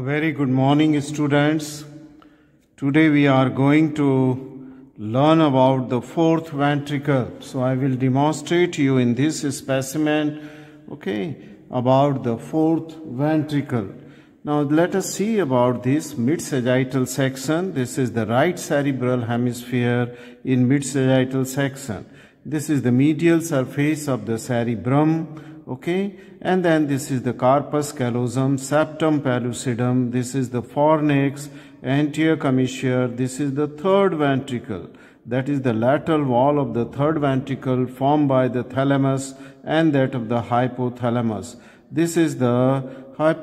Very good morning, students. Today we are going to learn about the fourth ventricle. So I will demonstrate you in this specimen, okay, about the fourth ventricle. Now let us see about this mid-sagittal section. This is the right cerebral hemisphere in mid-sagittal section. This is the medial surface of the cerebrum okay? And then this is the corpus callosum septum pellucidum. This is the fornix anterior commissure. This is the third ventricle. That is the lateral wall of the third ventricle formed by the thalamus and that of the hypothalamus. This is the Uh,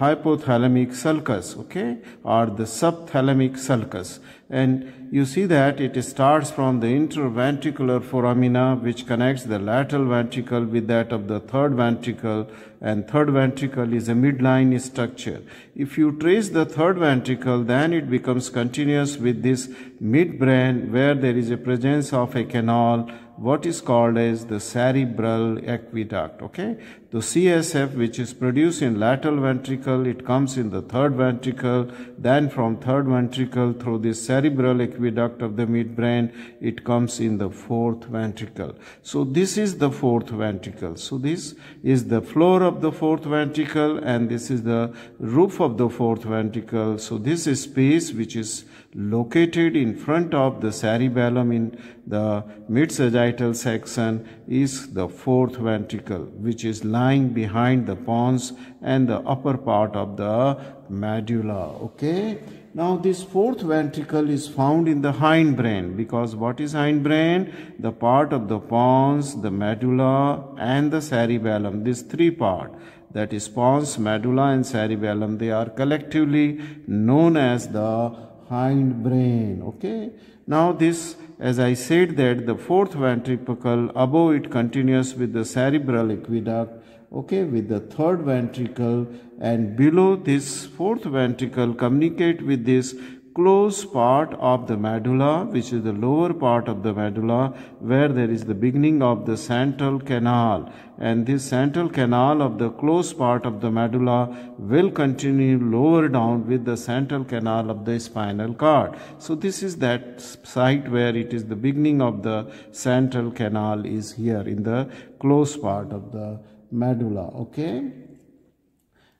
hypothalamic sulcus okay or the subthalamic sulcus and you see that it starts from the interventricular foramina which connects the lateral ventricle with that of the third ventricle and third ventricle is a midline structure. If you trace the third ventricle then it becomes continuous with this midbrain where there is a presence of a canal what is called as the cerebral aqueduct okay? The csf which is produced in lateral ventricle it comes in the third ventricle then from third ventricle through this cerebral aqueduct of the midbrain it comes in the fourth ventricle. So this is the fourth ventricle. So this is the floor of the fourth ventricle and this is the roof of the fourth ventricle. So this is space which is located in front of the cerebellum in the mid-sagittal section is the fourth ventricle which is lying behind the pons and the upper part of the medulla okay? Now this fourth ventricle is found in the hindbrain because what is hindbrain the part of the pons the medulla and the cerebellum these three part that is pons medulla and cerebellum they are collectively known as the hindbrain okay? Now this as I said that the fourth ventricle above it continues with the cerebral aqueduct okay with the third ventricle and below this fourth ventricle communicate with this close part of the medulla, which is the lower part of the medulla, where there is the beginning of the central canal. And this central canal of the close part of the medulla will continue lower down with the central canal of the spinal cord. So this is that site where it is the beginning of the central canal is here in the close part of the medulla. Okay.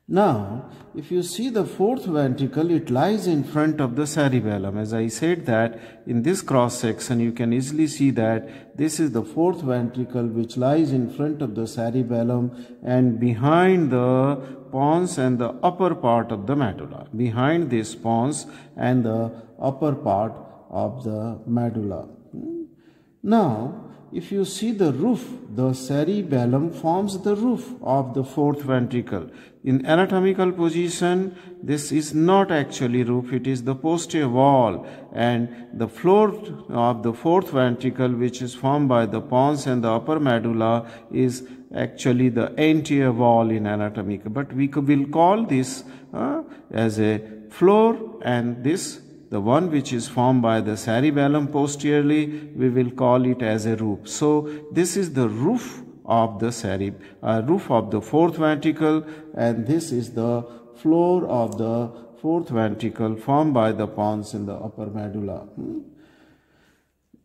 Now, if you see the fourth ventricle, it lies in front of the cerebellum. As I said that in this cross section, you can easily see that this is the fourth ventricle which lies in front of the cerebellum and behind the pons and the upper part of the medulla. Behind this pons and the upper part of the medulla. Hmm? Now, if you see the roof, the cerebellum forms the roof of the fourth ventricle. In anatomical position, this is not actually roof, it is the posterior wall and the floor of the fourth ventricle which is formed by the pons and the upper medulla is actually the anterior wall in anatomical. But we will call this uh, as a floor and this the one which is formed by the cerebellum posteriorly, we will call it as a roof. So this is the roof of the cereb, uh, roof of the fourth ventricle, and this is the floor of the fourth ventricle formed by the pons in the upper medulla. Hmm?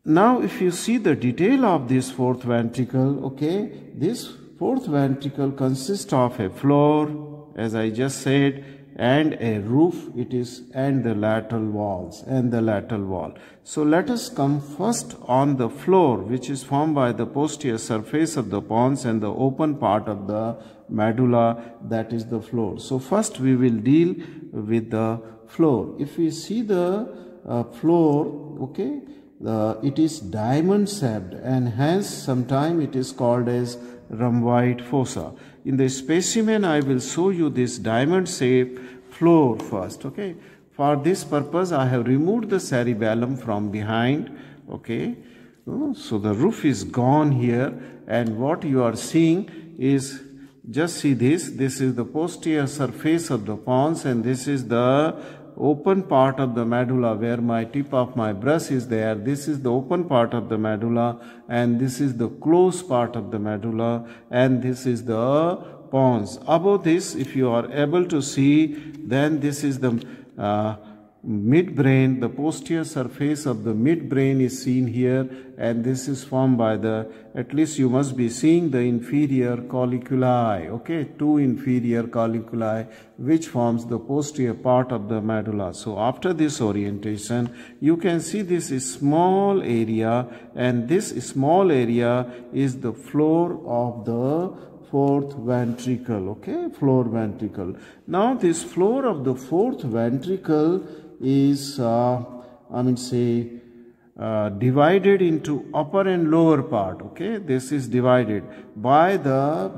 Now, if you see the detail of this fourth ventricle, okay, this fourth ventricle consists of a floor, as I just said, and a roof it is and the lateral walls and the lateral wall. So let us come first on the floor which is formed by the posterior surface of the pons and the open part of the medulla that is the floor. So first we will deal with the floor. If we see the uh, floor okay the, it is diamond shaped and hence sometime it is called as rhomboid fossa. In the specimen, I will show you this diamond shaped floor first. Okay. For this purpose, I have removed the cerebellum from behind. Okay. So the roof is gone here, and what you are seeing is just see this. This is the posterior surface of the pons, and this is the open part of the medulla where my tip of my brush is there. This is the open part of the medulla and this is the closed part of the medulla and this is the pons. Above this, if you are able to see, then this is the uh, midbrain, the posterior surface of the midbrain is seen here and this is formed by the, at least you must be seeing the inferior colliculi, okay, two inferior colliculi which forms the posterior part of the medulla. So after this orientation, you can see this is small area and this small area is the floor of the fourth ventricle okay floor ventricle now this floor of the fourth ventricle is, uh, I mean, say, uh, divided into upper and lower part. Okay, this is divided by the,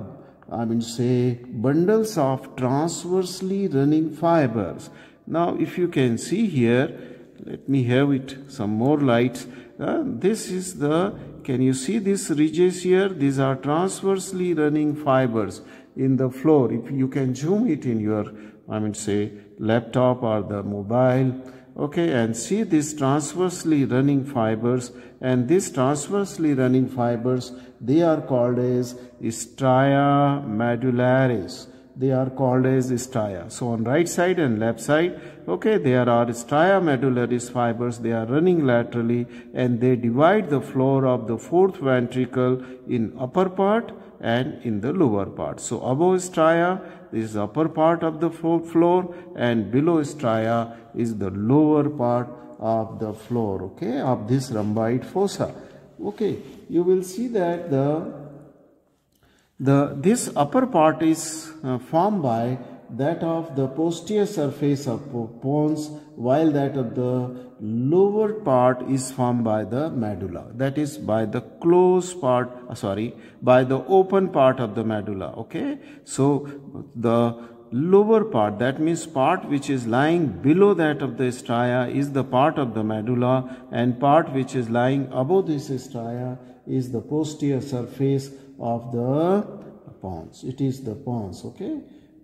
I mean, say, bundles of transversely running fibers. Now, if you can see here, let me have it some more lights. Uh, this is the, can you see these ridges here? These are transversely running fibers in the floor. If you can zoom it in your, I mean, say, laptop or the mobile okay and see these transversely running fibers and these transversely running fibers they are called as stria medullaris they are called as stria so on right side and left side okay there are stria medullaris fibers. They are running laterally and they divide the floor of the fourth ventricle in upper part and in the lower part. So above stria this is upper part of the floor and below stria is the lower part of the floor okay of this rhomboid fossa. Okay you will see that the the this upper part is uh, formed by that of the posterior surface of pons while that of the lower part is formed by the medulla. That is by the closed part uh, sorry by the open part of the medulla okay? So the lower part that means part which is lying below that of the stria is the part of the medulla and part which is lying above this stria is the posterior surface of the pons it is the pons okay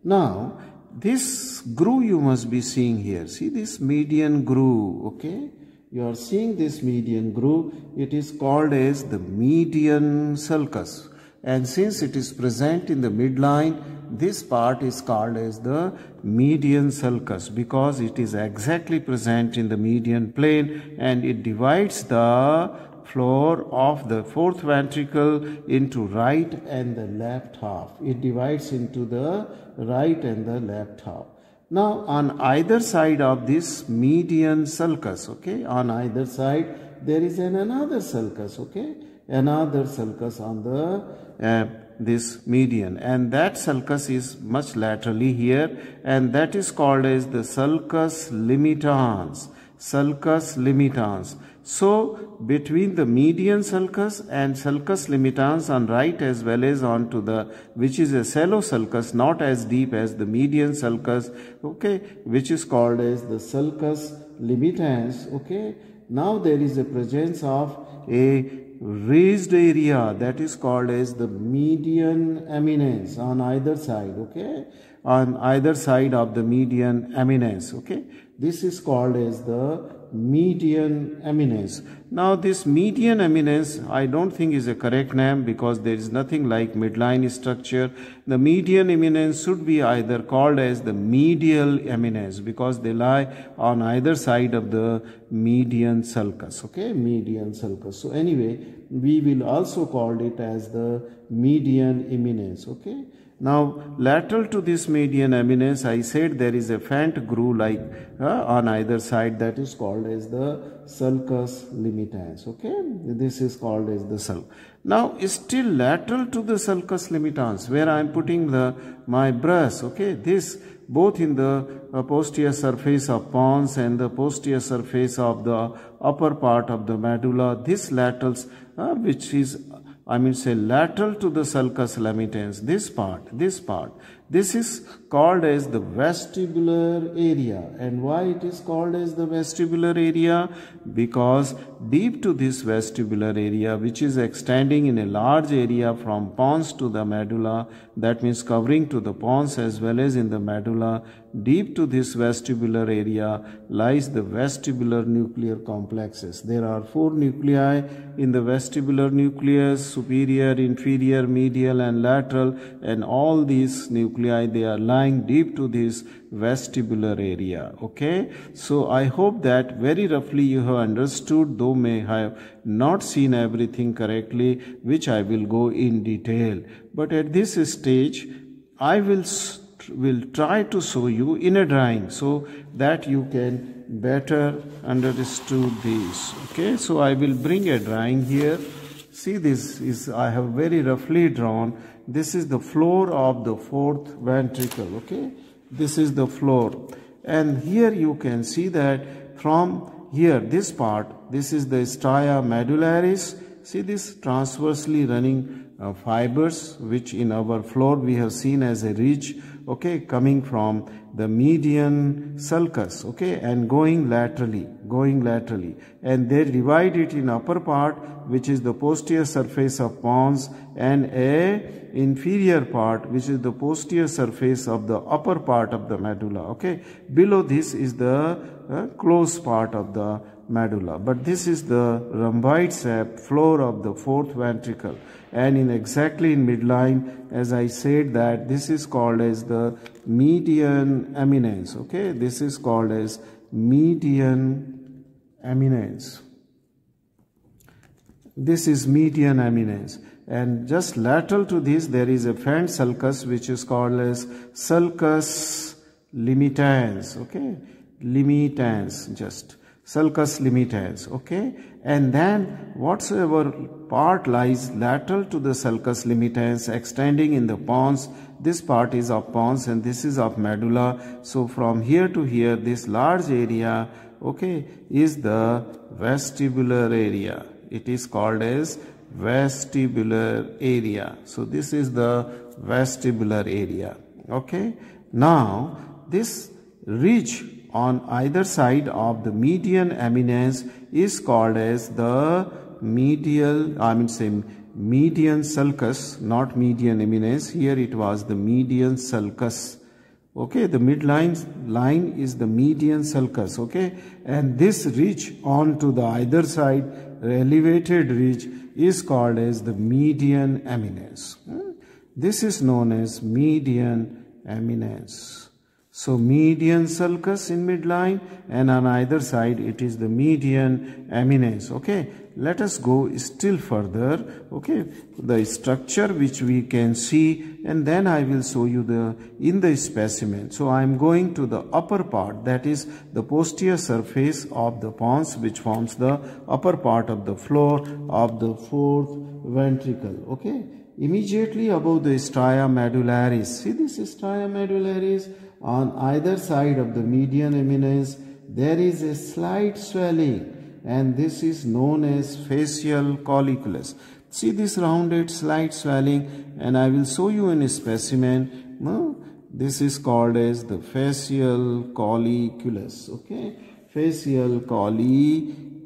now, this groove you must be seeing here. See this median groove, okay? You are seeing this median groove. It is called as the median sulcus. And since it is present in the midline, this part is called as the median sulcus because it is exactly present in the median plane and it divides the floor of the fourth ventricle into right and the left half. It divides into the right and the left half. Now on either side of this median sulcus, okay, on either side there is an another sulcus, okay, another sulcus on the uh, this median and that sulcus is much laterally here and that is called as the sulcus limitans sulcus limitans so between the median sulcus and sulcus limitans on right as well as on to the which is a shallow sulcus not as deep as the median sulcus okay which is called as the sulcus limitans okay. Now there is a presence of a raised area that is called as the median eminence on either side okay. On either side of the median eminence okay. This is called as the median eminence. Now this median eminence I don't think is a correct name because there is nothing like midline structure. The median eminence should be either called as the medial eminence because they lie on either side of the median sulcus. Okay, median sulcus. So anyway, we will also call it as the median eminence. Okay. Now, lateral to this median eminence, I said there is a faint groove like uh, on either side that is called as the sulcus limitans. Okay, this is called as the sulcus. Now, still lateral to the sulcus limitans, where I am putting the my brush. Okay, this both in the uh, posterior surface of pons and the posterior surface of the upper part of the medulla. This laterals, which is I mean say lateral to the sulcus limitans, this part, this part, This is called as the vestibular area. And why it is called as the vestibular area? Because deep to this vestibular area, which is extending in a large area from pons to the medulla, that means covering to the pons as well as in the medulla, deep to this vestibular area lies the vestibular nuclear complexes. There are four nuclei in the vestibular nucleus, superior, inferior, medial and lateral and all these nuclei they are lying deep to this vestibular area. Okay. So I hope that very roughly you have understood though may have not seen everything correctly which I will go in detail. But at this stage I will will try to show you in a drawing so that you can better understood this. Okay so i will bring a drawing here. See this is i have very roughly drawn. This is the floor of the fourth ventricle. Okay this is the floor. And here you can see that from here this part this is the stria medullaris see this transversely running uh, fibers which in our floor we have seen as a ridge okay coming from the median sulcus okay and going laterally going laterally. And they divide it in upper part which is the posterior surface of pons and a inferior part which is the posterior surface of the upper part of the medulla okay. Below this is the uh, close part of the medulla. But this is the rhomboid shape floor of the fourth ventricle and in exactly in midline as I said that this is called as the median eminence okay? This is called as median eminence. This is median eminence. And just lateral to this there is a faint sulcus which is called as sulcus limitans okay? Limitans just sulcus limitans okay? And then whatsoever part lies lateral to the sulcus limitans extending in the pons this part is of pons and this is of medulla. So from here to here this large area okay is the vestibular area. It is called as vestibular area. So this is the vestibular area okay? Now this ridge on either side of the median eminence is called as the medial, I mean say median sulcus, not median eminence. Here it was the median sulcus. Okay, the midline line is the median sulcus. Okay, and this ridge on to the either side, elevated ridge is called as the median eminence. Hmm? This is known as median eminence. So median sulcus in midline and on either side it is the median eminence. Okay, let us go still further. Okay, the structure which we can see and then I will show you the in the specimen. So I am going to the upper part that is the posterior surface of the pons which forms the upper part of the floor of the fourth ventricle. Okay, immediately above the stria medullaris. See this stria medullaris on either side of the median eminence there is a slight swelling and this is known as facial colliculus. See this rounded slight swelling and I will show you in a specimen. No? This is called as the facial colliculus. Okay, facial colliculus.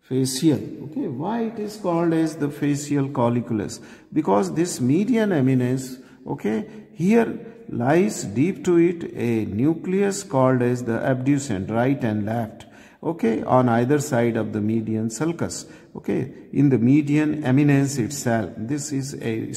Facial. Okay, why it is called as the facial colliculus? Because this median eminence, okay, here lies deep to it a nucleus called as the abducent, right and left, okay, on either side of the median sulcus, okay, in the median eminence itself. This is a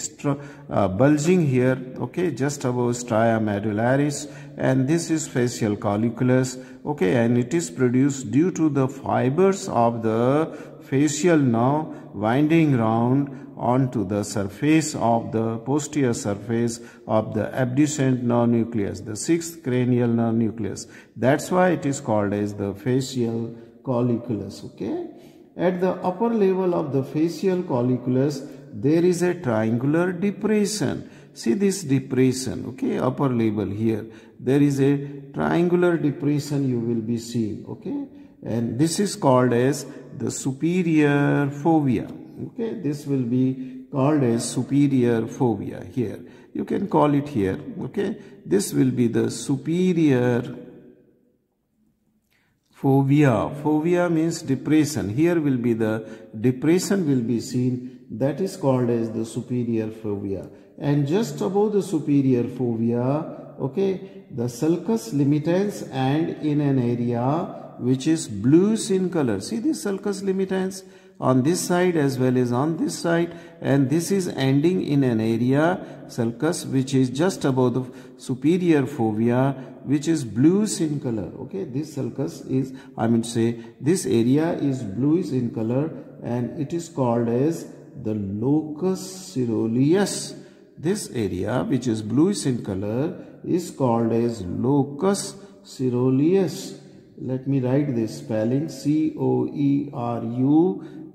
uh, bulging here, okay, just above stria medullaris, and this is facial colliculus, okay, and it is produced due to the fibers of the facial nerve winding round onto the surface of the posterior surface of the abducent nerve nucleus, the sixth cranial nerve nucleus. That's why it is called as the facial colliculus. Okay. At the upper level of the facial colliculus, there is a triangular depression. See this depression, okay, upper level here. There is a triangular depression you will be seeing, okay. And this is called as the superior fovea okay this will be called as superior fovea here. You can call it here okay? This will be the superior fovea fovea means depression. Here will be the depression will be seen that is called as the superior fovea and just above the superior fovea okay the sulcus limitans and in an area which is bluish in color. See this sulcus limitans on this side as well as on this side. And this is ending in an area sulcus which is just above the superior fovea which is bluish in color. Okay this sulcus is i mean say this area is bluish in color and it is called as the locus ceruleus this area which is bluish in color is called as locus ceruleus let me write this spelling c o e r u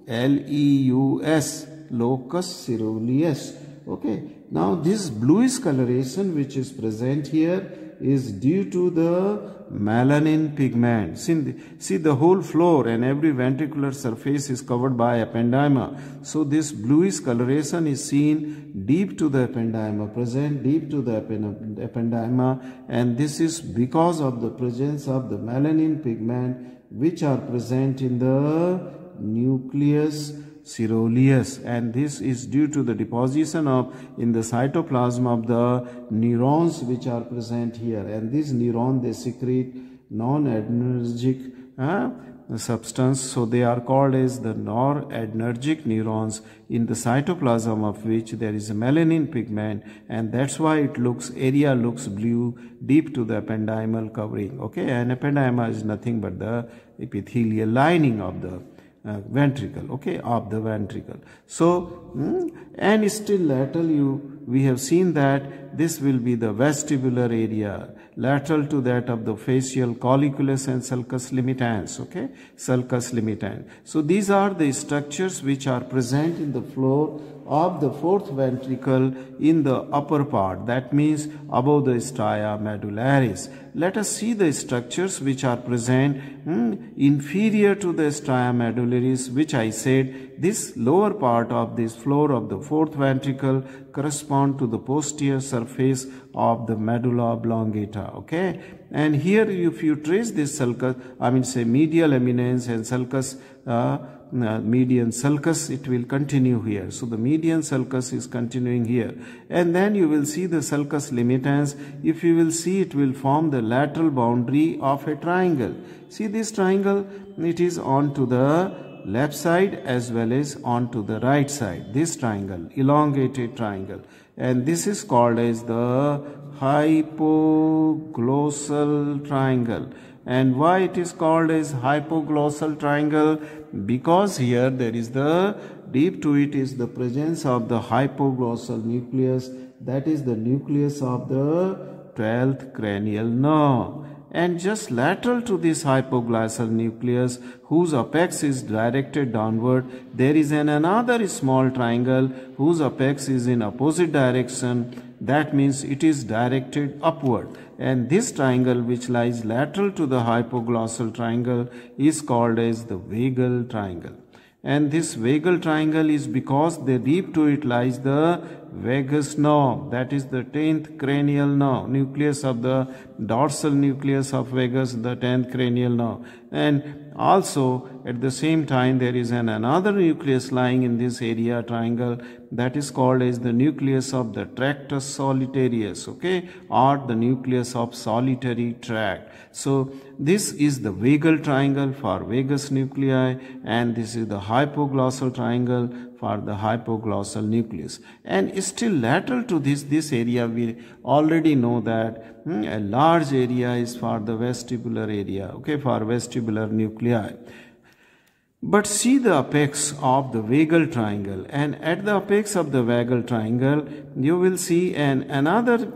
L-E-U-S, locus ceruleus. Okay, now this bluish coloration which is present here is due to the melanin pigment. See the, see the whole floor and every ventricular surface is covered by ependyma. So this bluish coloration is seen deep to the ependyma, present deep to the ependyma and this is because of the presence of the melanin pigment which are present in the nucleus ceruleus and this is due to the deposition of in the cytoplasm of the neurons which are present here. And these neurons they secrete noradrenergic uh, substance. So they are called as the noradrenergic neurons in the cytoplasm of which there is a melanin pigment and that's why it looks area looks blue deep to the ependymal covering. Okay? And ependyma is nothing but the epithelial lining of the uh, ventricle okay of the ventricle. So mm, and still lateral you we have seen that this will be the vestibular area. Lateral to that of the facial colliculus and sulcus limitans okay sulcus limitans so these are the structures which are present in the floor of the fourth ventricle in the upper part. That means above the stria medullaris. Let us see the structures which are present hmm, inferior to the stria medullaris which i said this lower part of this floor of the fourth ventricle correspond to the posterior surface of the medulla oblongata okay? And here if you trace this sulcus i mean say medial eminence and sulcus uh, uh, median sulcus it will continue here. So the median sulcus is continuing here. And then you will see the sulcus limitans. If you will see it will form the lateral boundary of a triangle. See this triangle? It is on to the left side as well as on to the right side. This triangle elongated triangle. And this is called as the hypoglossal triangle. And why it is called as hypoglossal triangle because here there is the deep to it is the presence of the hypoglossal nucleus that is the nucleus of the 12th cranial nerve. And just lateral to this hypoglossal nucleus whose apex is directed downward there is an another small triangle whose apex is in opposite direction that means it is directed upward. And this triangle which lies lateral to the hypoglossal triangle is called as the vagal triangle. And this vagal triangle is because the deep to it lies the vagus nerve that is the 10th cranial nerve nucleus of the dorsal nucleus of vagus the 10th cranial nerve and also, at the same time, there is an another nucleus lying in this area triangle that is called as the nucleus of the tractus solitarius, okay, or the nucleus of solitary tract. So, this is the vagal triangle for vagus nuclei, and this is the hypoglossal triangle for the hypoglossal nucleus. And still lateral to this, this area, we already know that hmm, a large area is for the vestibular area, okay, for vestibular nuclei. But see the apex of the vagal triangle, and at the apex of the vagal triangle, you will see an another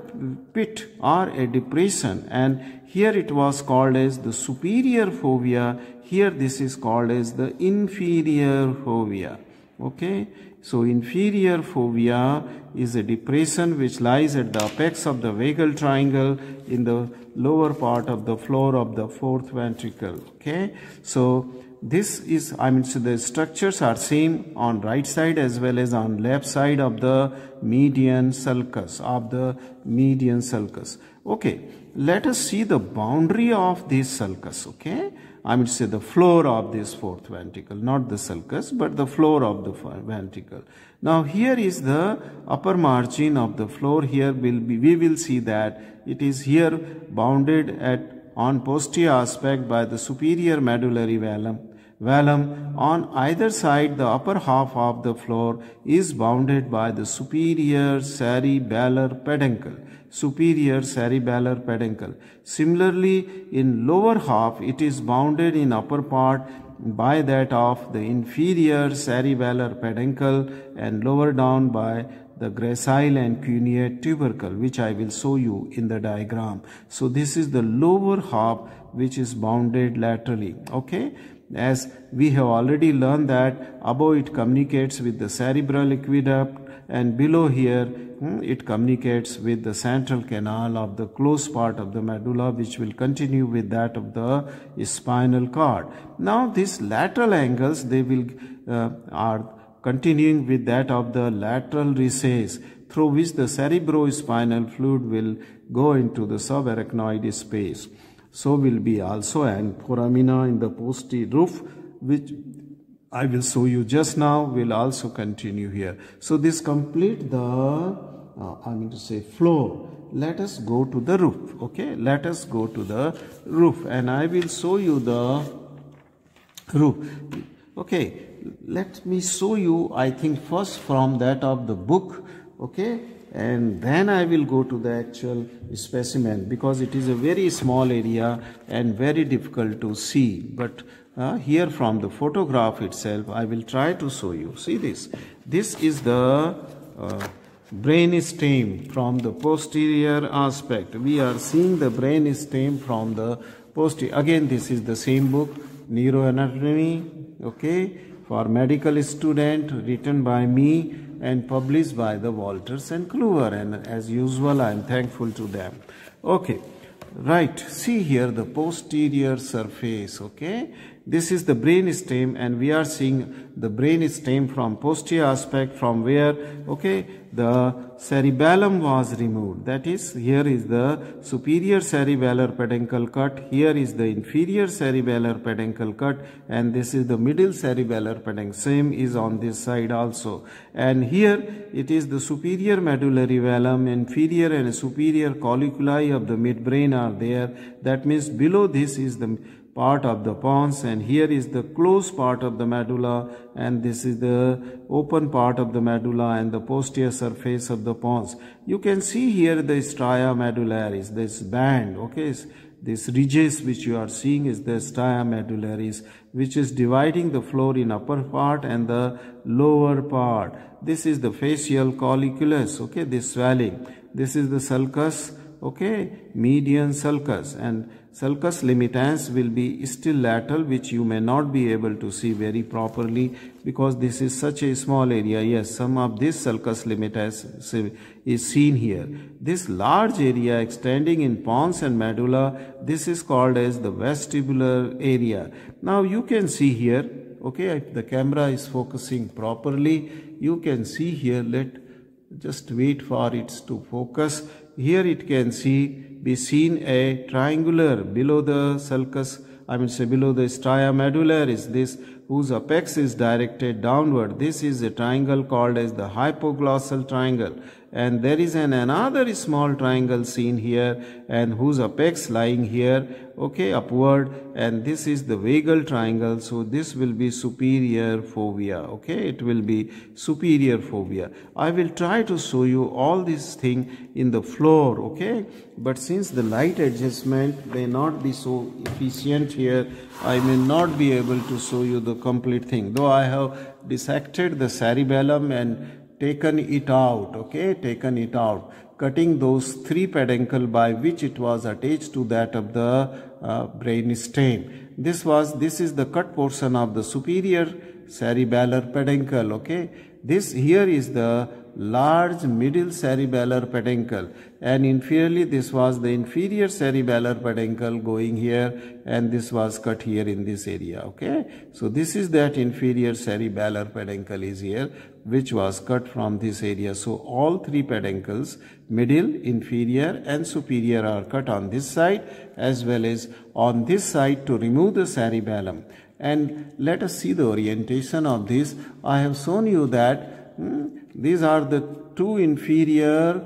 pit or a depression, and here it was called as the superior fovea. Here this is called as the inferior fovea okay? So inferior fovea is a depression which lies at the apex of the vagal triangle in the lower part of the floor of the fourth ventricle. Okay? So this is I mean so the structures are same on right side as well as on left side of the median sulcus of the median sulcus. Okay? Let us see the boundary of this sulcus. Okay I mean to say the floor of this fourth ventricle not the sulcus but the floor of the ventricle. Now here is the upper margin of the floor. Here will be we will see that it is here bounded at on posterior aspect by the superior medullary velum Velum on either side, the upper half of the floor is bounded by the superior cerebellar peduncle. Superior cerebellar peduncle. Similarly, in lower half, it is bounded in upper part by that of the inferior cerebellar peduncle and lower down by the gracile and cuneate tubercle which I will show you in the diagram. So this is the lower half which is bounded laterally. Okay as we have already learned that above it communicates with the cerebral aqueduct and below here hmm, it communicates with the central canal of the close part of the medulla which will continue with that of the spinal cord. Now these lateral angles they will uh, are continuing with that of the lateral recess through which the cerebrospinal fluid will go into the subarachnoid space so will be also an foramina in the posterior roof which I will show you just now will also continue here. So this complete the uh, I mean to say floor. Let us go to the roof. Okay, let us go to the roof and I will show you the roof. Okay, let me show you I think first from that of the book. Okay, and then I will go to the actual specimen because it is a very small area and very difficult to see. But uh, here from the photograph itself I will try to show you. See this? This is the uh, brain stem from the posterior aspect. We are seeing the brain stem from the posterior again this is the same book neuroanatomy okay for medical student written by me and published by the Wolters and Kluwer and as usual I am thankful to them. Okay, right, see here the posterior surface, okay. This is the brain stem and we are seeing the brain stem from posterior aspect from where, okay, the cerebellum was removed. That is, here is the superior cerebellar peduncle cut, here is the inferior cerebellar peduncle cut, and this is the middle cerebellar peduncle. Same is on this side also. And here it is the superior medullary velum, inferior and superior colliculi of the midbrain are there. That means below this is the part of the pons and here is the closed part of the medulla and this is the open part of the medulla and the posterior surface of the pons. You can see here the stria medullaris, this band, okay, this ridges which you are seeing is the stria medullaris which is dividing the floor in upper part and the lower part. This is the facial colliculus, okay, this swelling. This is the sulcus, okay, median sulcus and sulcus limitans will be still lateral which you may not be able to see very properly because this is such a small area. Yes, some of this sulcus limitans is seen here. This large area extending in pons and medulla, this is called as the vestibular area. Now you can see here, okay, if the camera is focusing properly, you can see here, let just wait for it to focus. Here it can see be seen a triangular below the sulcus, I mean say below the stria medullaris, this whose apex is directed downward. This is a triangle called as the hypoglossal triangle. And there is an another small triangle seen here and whose apex lying here okay upward. And this is the vagal triangle. So this will be superior fovea okay? It will be superior fovea. I will try to show you all this thing in the floor okay? But since the light adjustment may not be so efficient here i may not be able to show you the complete thing though i have dissected the cerebellum and taken it out, okay, taken it out, cutting those three peduncle by which it was attached to that of the uh, brain stem. This was, this is the cut portion of the superior cerebellar peduncle, okay. This here is the large middle cerebellar peduncle. And inferiorly this was the inferior cerebellar peduncle going here and this was cut here in this area okay? So this is that inferior cerebellar peduncle is here which was cut from this area. So all three peduncles middle inferior and superior are cut on this side as well as on this side to remove the cerebellum. And let us see the orientation of this. I have shown you that hmm, these are the two inferior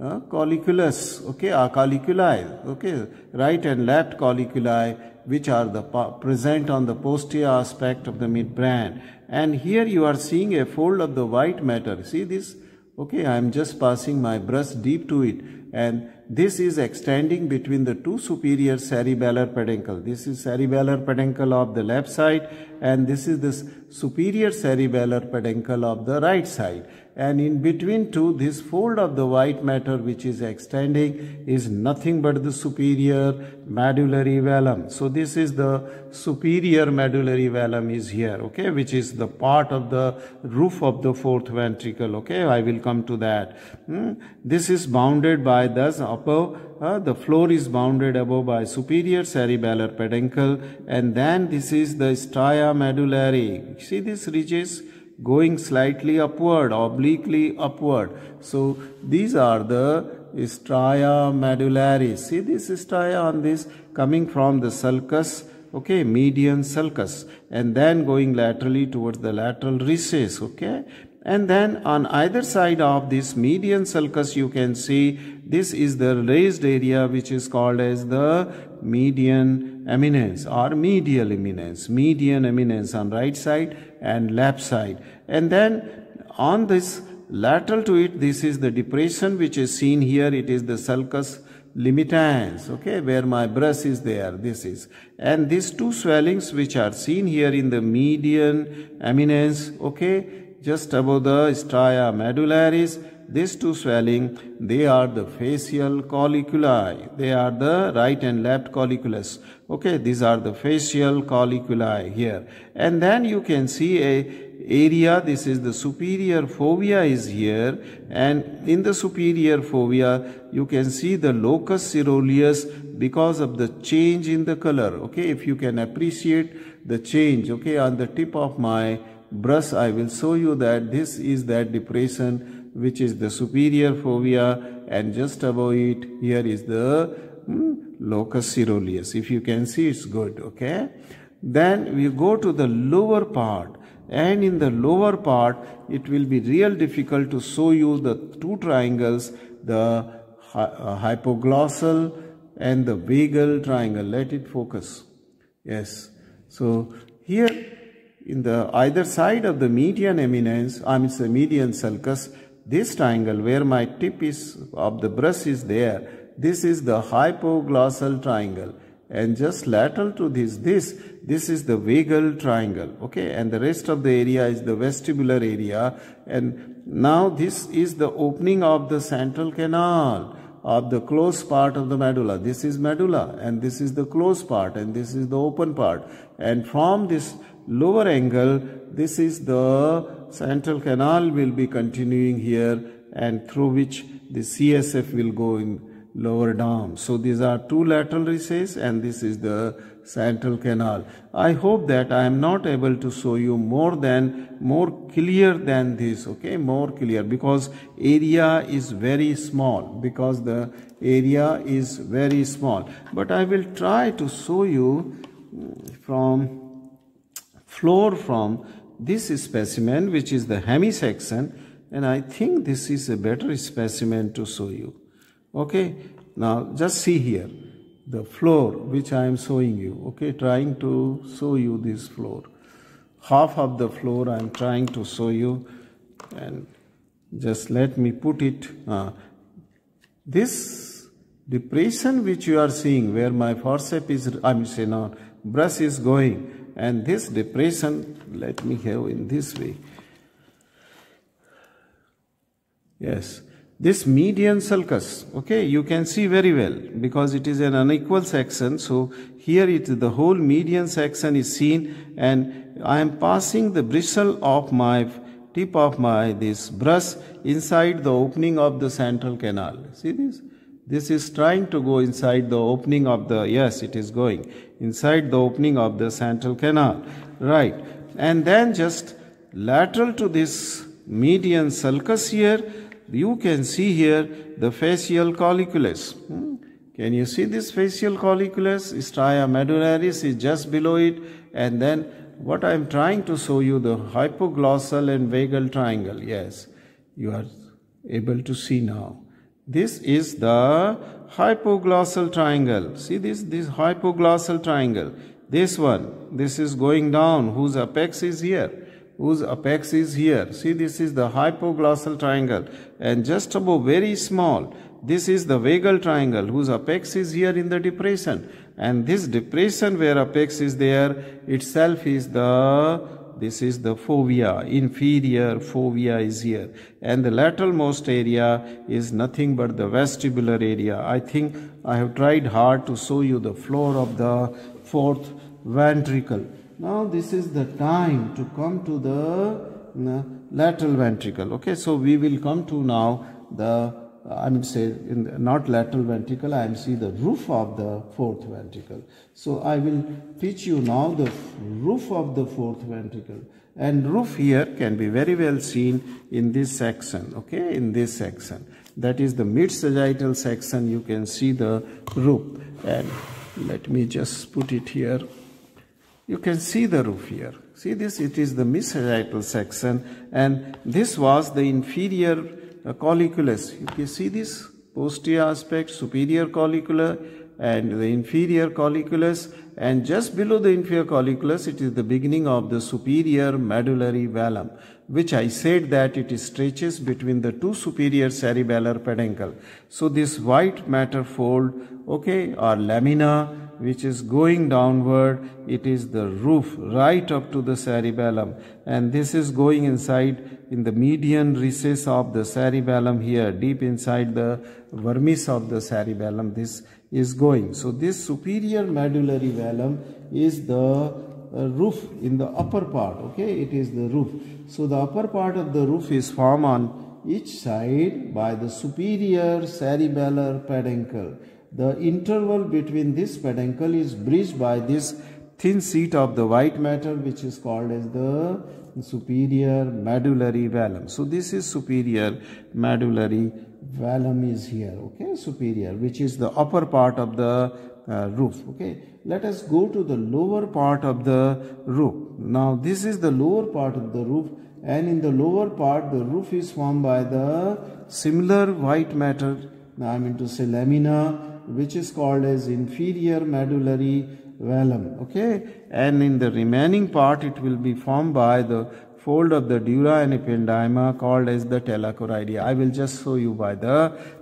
uh, colliculus, okay, uh, colliculi, okay, right and left colliculi, which are the present on the posterior aspect of the midbrain. And here you are seeing a fold of the white matter. See this? Okay, I am just passing my brush deep to it, and this is extending between the two superior cerebellar peduncle. This is cerebellar peduncle of the left side, and this is the superior cerebellar peduncle of the right side. And in between two this fold of the white matter which is extending is nothing but the superior medullary velum so this is the superior medullary velum is here okay which is the part of the roof of the fourth ventricle okay. I will come to that. Hmm? this is bounded by thus above uh, the floor is bounded above by superior cerebellar peduncle and then this is the stria medullary see these ridges going slightly upward, obliquely upward. So these are the stria medullaris. See this stria on this coming from the sulcus, okay, median sulcus, and then going laterally towards the lateral recess, okay. And then on either side of this median sulcus, you can see this is the raised area which is called as the median eminence or medial eminence. Median eminence on right side and left side. And then on this lateral to it, this is the depression which is seen here. It is the sulcus limitans, okay, where my brush is there, this is. And these two swellings which are seen here in the median eminence, okay, just above the stria medullaris, these two swelling, they are the facial colliculi. They are the right and left colliculus. Okay, these are the facial colliculi here. And then you can see a area, this is the superior fovea is here. And in the superior fovea, you can see the locus coeruleus because of the change in the color. Okay, if you can appreciate the change, okay, on the tip of my brush, I will show you that this is that depression which is the superior fovea and just above it here is the hmm, locus ceruleus If you can see it's good, okay. Then we go to the lower part and in the lower part it will be real difficult to show you the two triangles, the uh, hypoglossal and the vagal triangle. Let it focus. Yes. So here in the either side of the median eminence, I mean the median sulcus, this triangle where my tip is of the brush is there, this is the hypoglossal triangle. And just lateral to this, this, this is the vagal triangle. Okay, and the rest of the area is the vestibular area. And now this is the opening of the central canal of the closed part of the medulla. This is medulla and this is the closed part and this is the open part. And from this lower angle, this is the central canal will be continuing here and through which the CSF will go in lower down. So these are two lateral recesses and this is the central canal. I hope that I am not able to show you more than, more clear than this, okay, more clear because area is very small, because the area is very small. But I will try to show you from floor from this specimen which is the hemisection and I think this is a better specimen to show you. Okay, now just see here the floor which I am showing you. Okay, trying to show you this floor. Half of the floor I am trying to show you and just let me put it. Uh, this depression which you are seeing where my forceps is, I am saying now, brush is going and this depression, let me have in this way. Yes, this median sulcus, okay, you can see very well because it is an unequal section. So here it the whole median section is seen and I am passing the bristle of my tip of my this brush inside the opening of the central canal. See this? This is trying to go inside the opening of the, yes, it is going inside the opening of the central canal. Right. And then just lateral to this median sulcus here, you can see here the facial colliculus. Hmm? Can you see this facial colliculus? Stria medullaris is just below it. And then what I am trying to show you, the hypoglossal and vagal triangle. Yes, you are able to see now. This is the hypoglossal triangle. See this, this hypoglossal triangle. This one, this is going down, whose apex is here. Whose apex is here. See, this is the hypoglossal triangle. And just above, very small, this is the vagal triangle, whose apex is here in the depression. And this depression where apex is there, itself is the this is the fovea, inferior fovea is here. And the lateral most area is nothing but the vestibular area. I think I have tried hard to show you the floor of the fourth ventricle. Now this is the time to come to the uh, lateral ventricle. Okay, so we will come to now the I mean say in the, not lateral ventricle, I am see the roof of the fourth ventricle. So I will teach you now the roof of the fourth ventricle. And roof here can be very well seen in this section, okay, in this section. That is the mid-sagittal section, you can see the roof. And let me just put it here. You can see the roof here. See this, it is the mid-sagittal section and this was the inferior a colliculus. You can see this posterior aspect, superior collicular and the inferior colliculus and just below the inferior colliculus it is the beginning of the superior medullary velum which I said that it stretches between the two superior cerebellar peduncle. So this white matter fold okay or lamina which is going downward it is the roof right up to the cerebellum and this is going inside in the median recess of the cerebellum here, deep inside the vermis of the cerebellum, this is going. So this superior medullary velum is the uh, roof in the upper part, okay? It is the roof. So the upper part of the roof is formed on each side by the superior cerebellar peduncle. The interval between this peduncle is bridged by this thin sheet of the white matter which is called as the superior medullary velum. So this is superior medullary velum is here, okay, superior, which is the upper part of the uh, roof, okay. Let us go to the lower part of the roof. Now this is the lower part of the roof and in the lower part the roof is formed by the similar white matter, I mean to say lamina, which is called as inferior medullary velum okay and in the remaining part it will be formed by the fold of the dura and ependyma called as the tela choroidea. I will just show you by the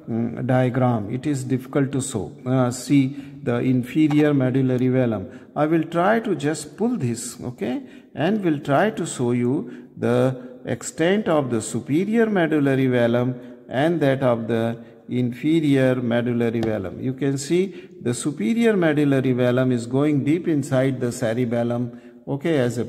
um, diagram. It is difficult to show. Uh, see the inferior medullary velum. I will try to just pull this, okay, and will try to show you the extent of the superior medullary velum and that of the inferior medullary velum. You can see the superior medullary velum is going deep inside the cerebellum, okay, as a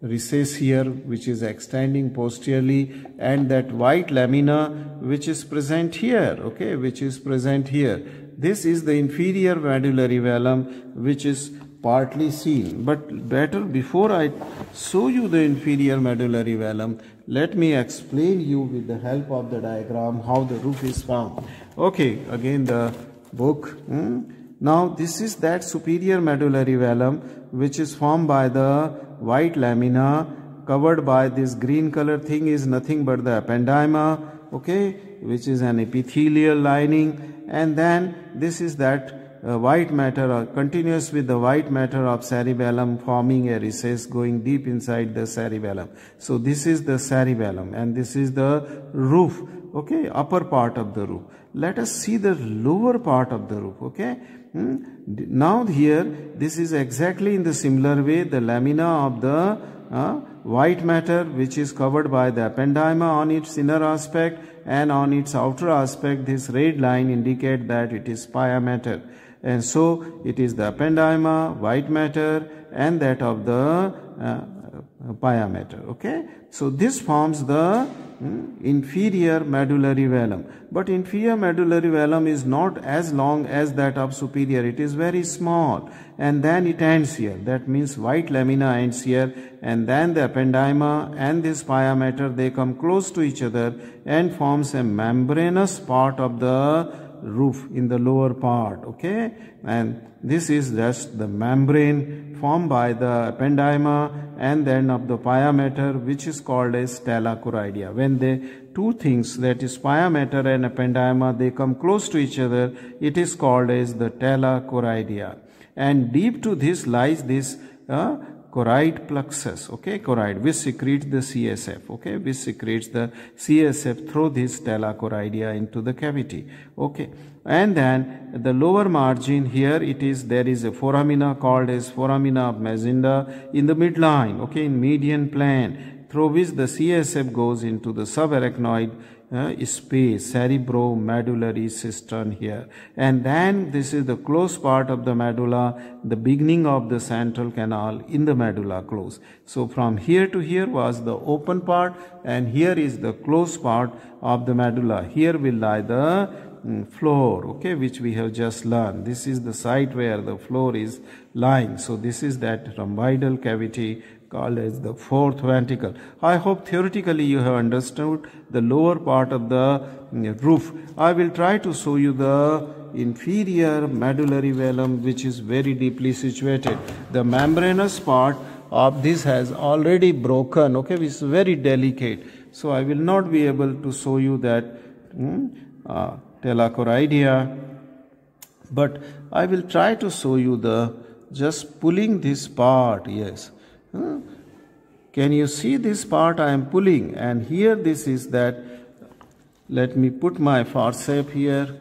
recess here which is extending posteriorly and that white lamina which is present here, okay, which is present here. This is the inferior medullary velum which is partly seen. But better before I show you the inferior medullary velum, let me explain you with the help of the diagram how the roof is formed. Okay, again the book. Hmm? Now this is that superior medullary velum which is formed by the white lamina covered by this green color thing is nothing but the ependyma, okay, which is an epithelial lining and then this is that uh, white matter or continuous with the white matter of cerebellum forming a recess going deep inside the cerebellum. So this is the cerebellum and this is the roof, okay, upper part of the roof. Let us see the lower part of the roof, okay. Hmm? Now here, this is exactly in the similar way the lamina of the uh, white matter which is covered by the ependyma on its inner aspect and on its outer aspect this red line indicate that it is pia mater and so it is the ependyma, white matter and that of the uh, pia mater okay? So this forms the mm, inferior medullary velum but inferior medullary velum is not as long as that of superior. It is very small. And then it ends here. That means white lamina ends here. And then the ependyma and this pia mater they come close to each other and forms a membranous part of the roof in the lower part okay? And this is just the membrane formed by the ependyma and then of the pia which is called as tela choroidea when the two things that is pia and ependyma they come close to each other it is called as the tela choroidea and deep to this lies this uh, choroid plexus, okay, choroid, which secretes the CSF, okay, which secretes the CSF through this tela choroidea into the cavity, okay. And then the lower margin here it is there is a foramina called as foramina of in the midline, okay, in median plane through which the CSF goes into the subarachnoid uh, space, cerebromedullary cistern here. And then this is the close part of the medulla, the beginning of the central canal in the medulla close. So from here to here was the open part and here is the close part of the medulla. Here will lie the mm, floor, okay, which we have just learned. This is the site where the floor is lying. So this is that rhomboidal cavity called as the fourth ventricle. I hope theoretically you have understood the lower part of the mm, roof. I will try to show you the inferior medullary velum which is very deeply situated. The membranous part of this has already broken, okay, which is very delicate. So I will not be able to show you that hmm, uh, but I will try to show you the just pulling this part, yes can you see this part I am pulling? And here this is that, let me put my forceps here.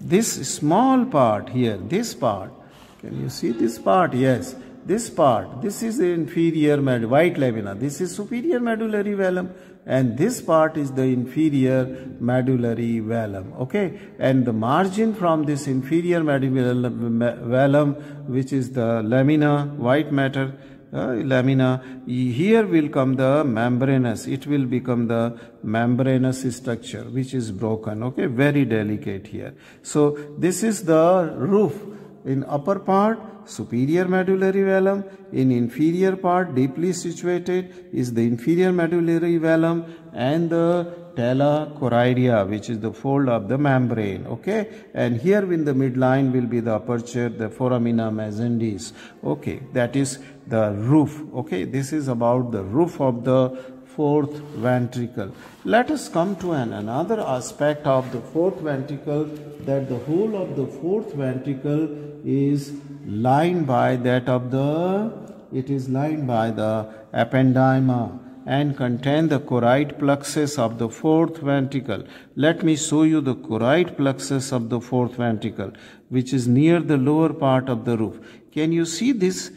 This small part here, this part, can you see this part? Yes, this part, this is the inferior white lamina. This is superior medullary velum and this part is the inferior medullary velum okay? And the margin from this inferior medullary velum which is the lamina white matter uh, lamina here will come the membranous. It will become the membranous structure which is broken okay? Very delicate here. So this is the roof in upper part superior medullary velum. In inferior part, deeply situated, is the inferior medullary velum and the tela choroidea, which is the fold of the membrane. Okay, and here in the midline will be the aperture, the foramina Magendie. Okay, that is the roof. Okay, this is about the roof of the fourth ventricle. Let us come to an another aspect of the fourth ventricle that the whole of the fourth ventricle is lined by that of the it is lined by the ependyma and contain the choroid plexus of the fourth ventricle. Let me show you the choroid plexus of the fourth ventricle, which is near the lower part of the roof. Can you see this?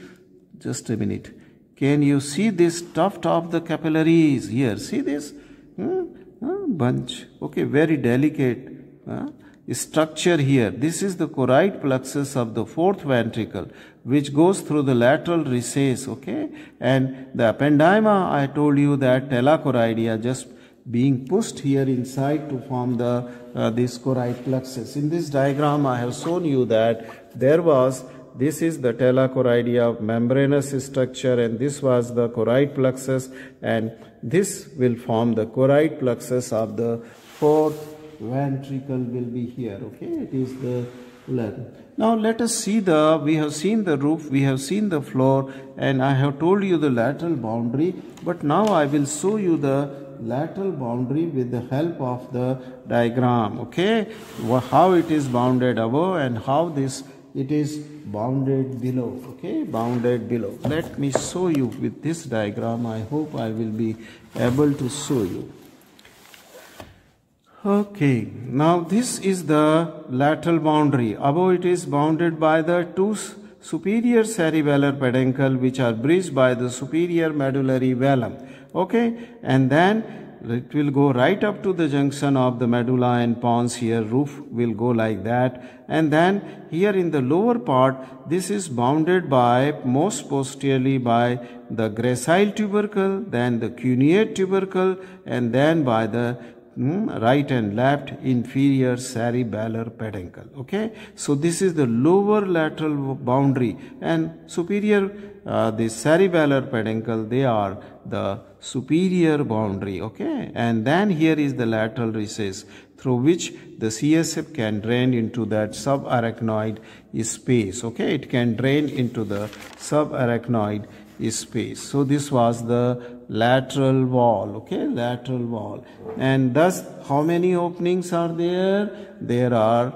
Just a minute. Can you see this tuft of the capillaries here? See this? Hmm? bunch. Okay, very delicate structure here. This is the choroid plexus of the fourth ventricle, which goes through the lateral recess. Okay, and the ependyma, I told you that telachoroidea just being pushed here inside to form the uh, this choroid plexus. In this diagram, I have shown you that there was this is the telachoroidea membranous structure and this was the choroid plexus and this will form the choroid plexus of the fourth ventricle will be here okay? It is the now let us see the we have seen the roof we have seen the floor and i have told you the lateral boundary but now i will show you the lateral boundary with the help of the diagram okay? How it is bounded above and how this it is bounded below okay bounded below let me show you with this diagram i hope i will be able to show you Okay, now this is the lateral boundary. Above it is bounded by the two superior cerebellar peduncle which are bridged by the superior medullary velum. Okay, and then it will go right up to the junction of the medulla and pons here. Roof will go like that. And then here in the lower part this is bounded by most posteriorly by the gracile tubercle then the cuneate tubercle and then by the Hmm, right and left inferior cerebellar peduncle okay? So this is the lower lateral boundary and superior uh, the cerebellar peduncle they are the superior boundary. Okay? And then here is the lateral recess through which the CSF can drain into that subarachnoid space. Okay? It can drain into the subarachnoid space. So this was the lateral wall okay lateral wall. And thus how many openings are there? There are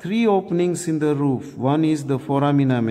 three openings in the roof. One is the foramina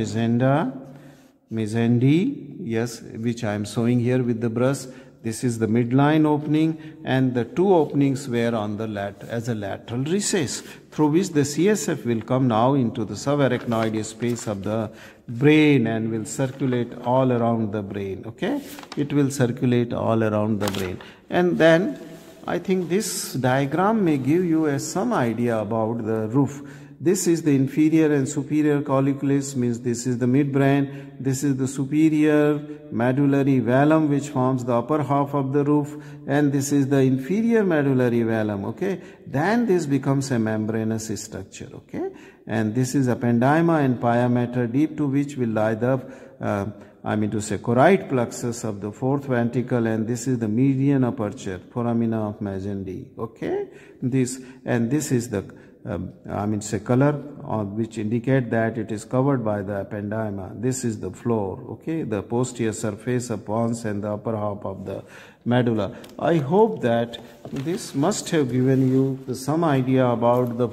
Magendie yes which i am showing here with the brush this is the midline opening and the two openings were on the lat as a lateral recess through which the CSF will come now into the subarachnoid space of the brain and will circulate all around the brain okay? It will circulate all around the brain. And then I think this diagram may give you a, some idea about the roof this is the inferior and superior colliculus, means this is the midbrain. This is the superior medullary velum, which forms the upper half of the roof. And this is the inferior medullary velum, okay. Then this becomes a membranous structure, okay. And this is ependyma and pia mater, deep to which will lie the uh, I mean to say choroid plexus of the fourth ventricle and this is the median aperture foramina of Magendie okay this and this is the I mean say color which indicate that it is covered by the ependyma. This is the floor, okay, the posterior surface of pons and the upper half of the medulla. I hope that this must have given you some idea about the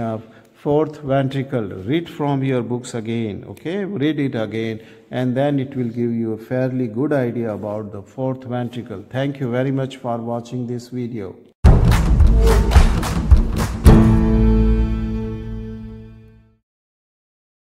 uh, fourth ventricle. Read from your books again, okay, read it again and then it will give you a fairly good idea about the fourth ventricle. Thank you very much for watching this video.